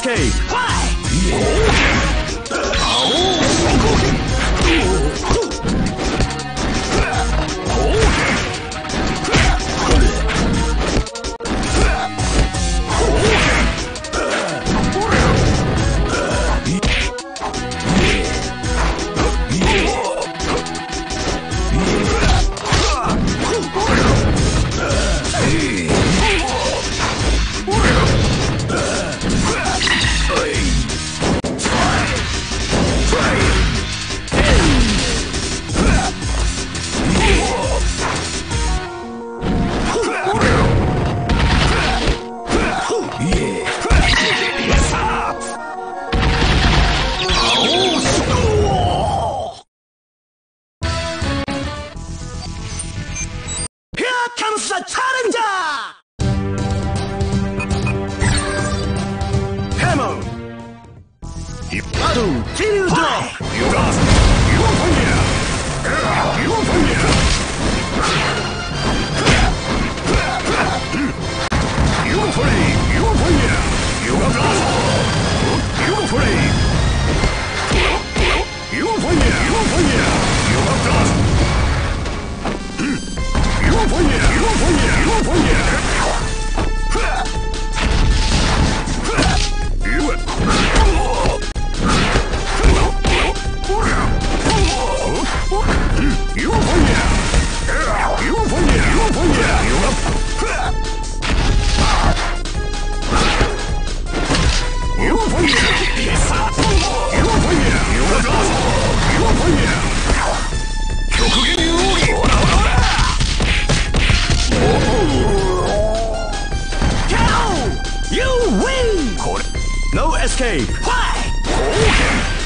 Cascade. Yeah. escape! Why?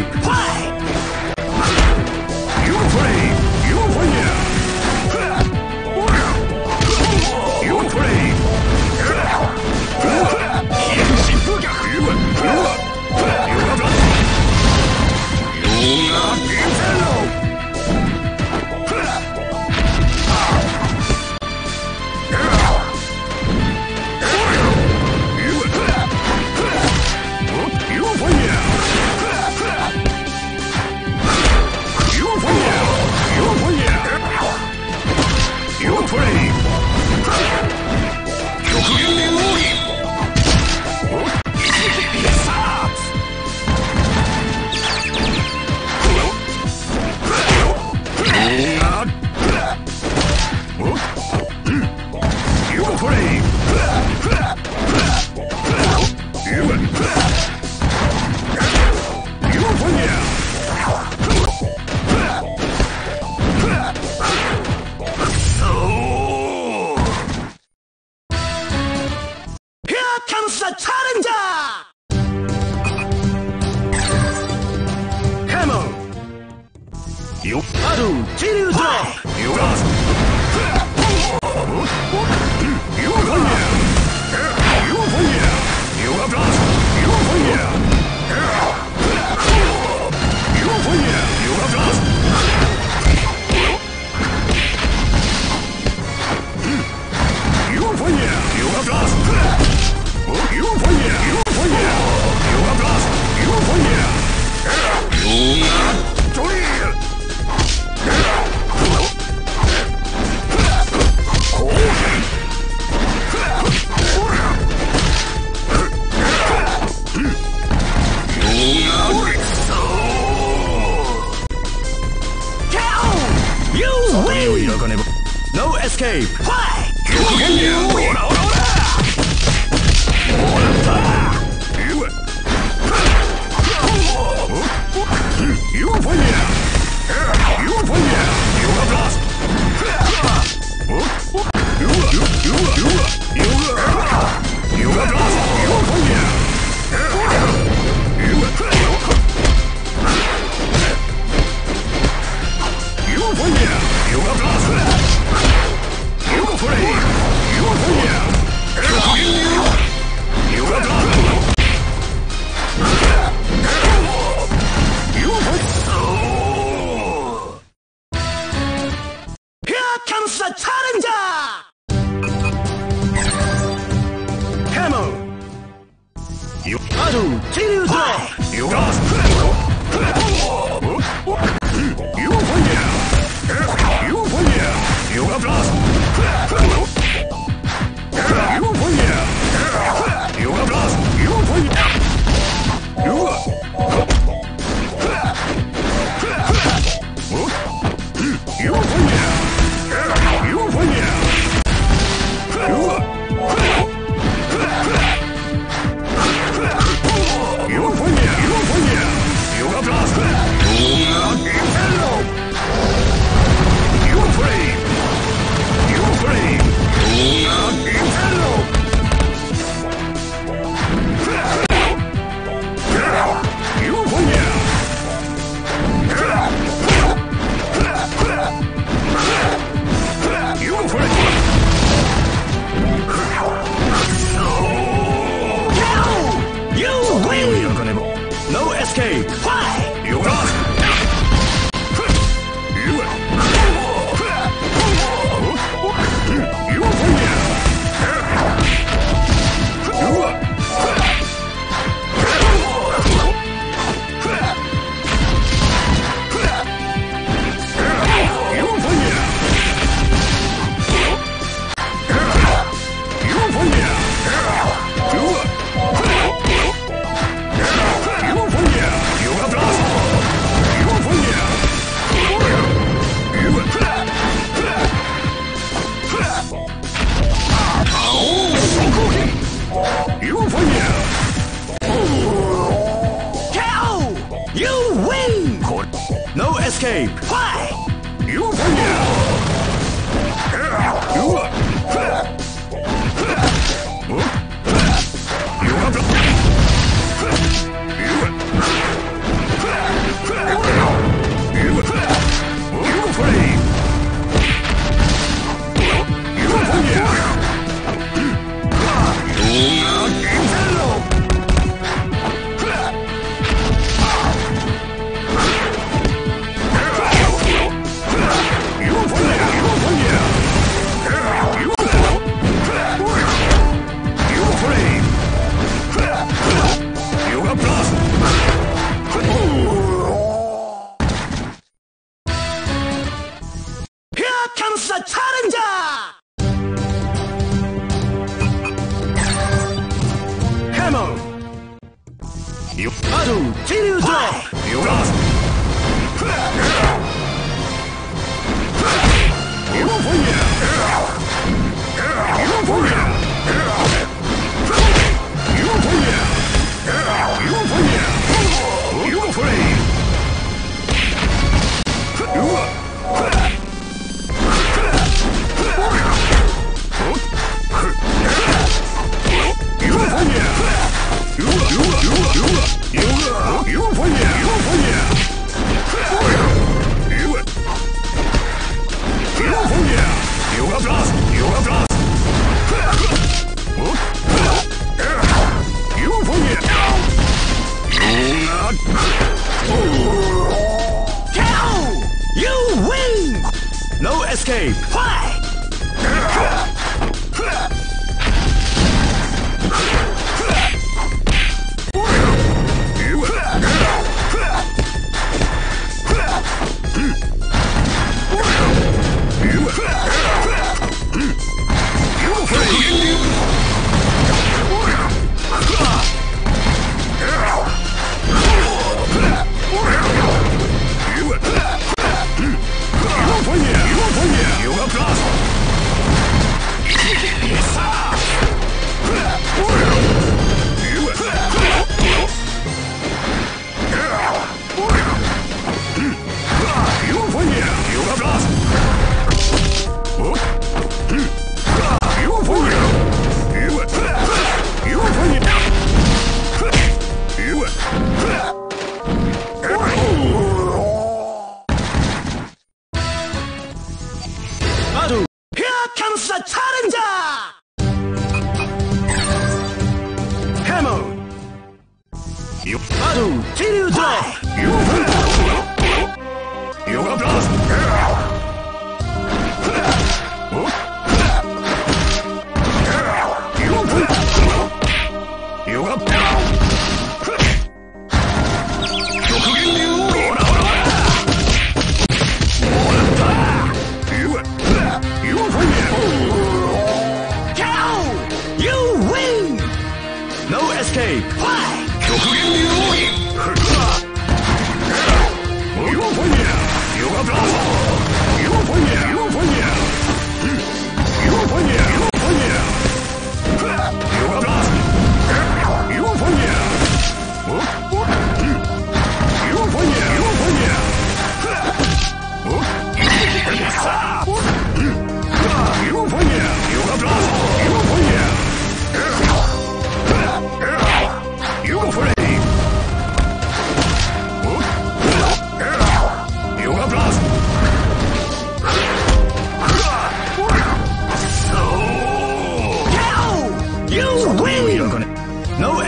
Play! free! よあるチルドよ escape! Play! Continue! record. No escape. Why? You. You.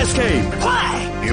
No escape! Here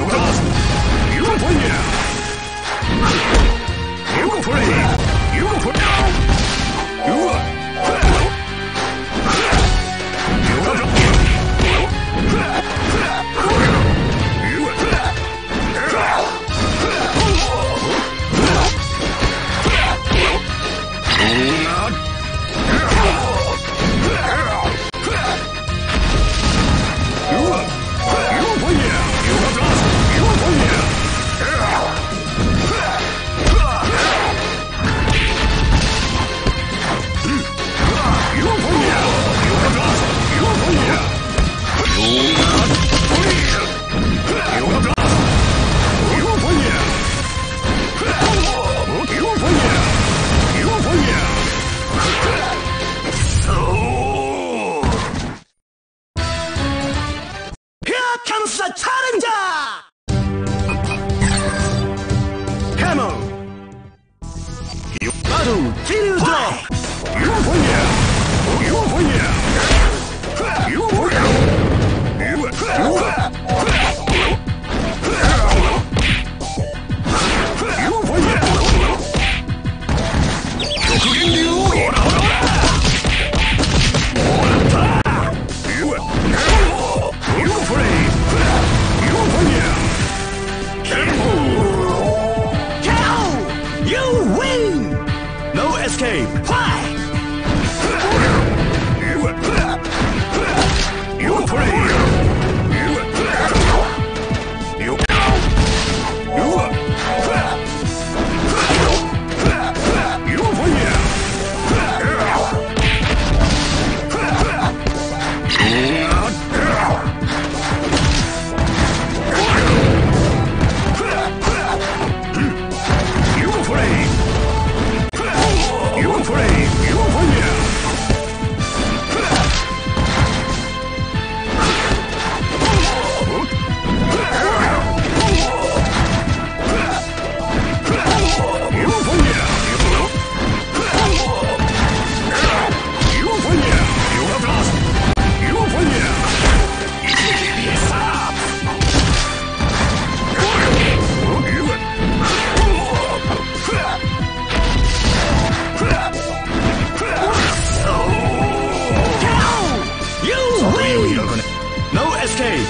escape!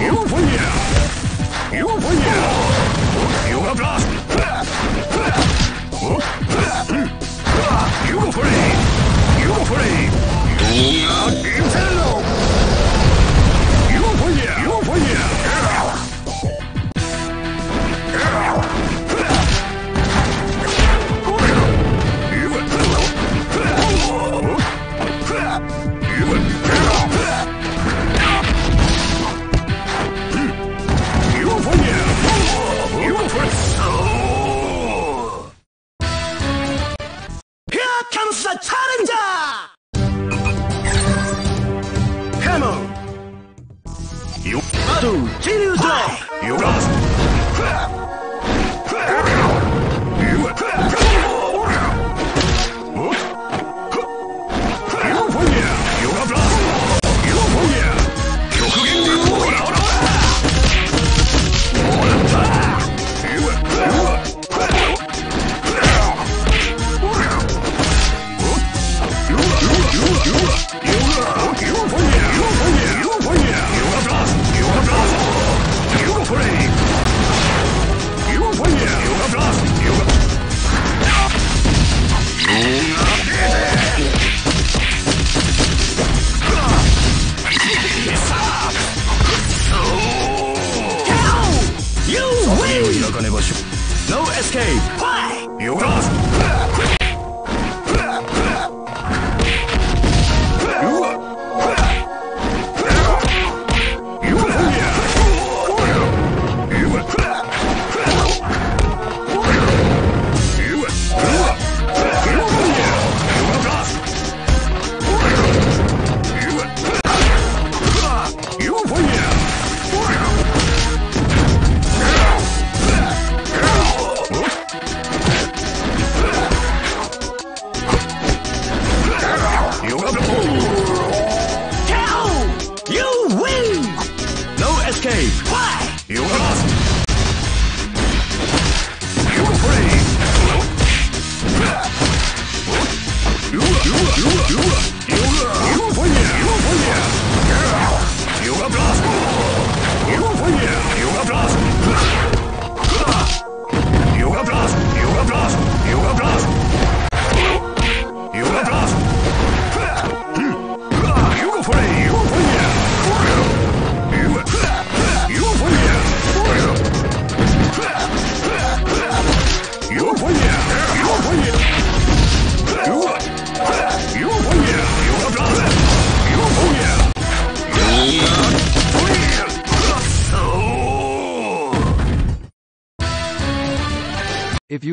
You win! You win! You have lost! You free! You free! You are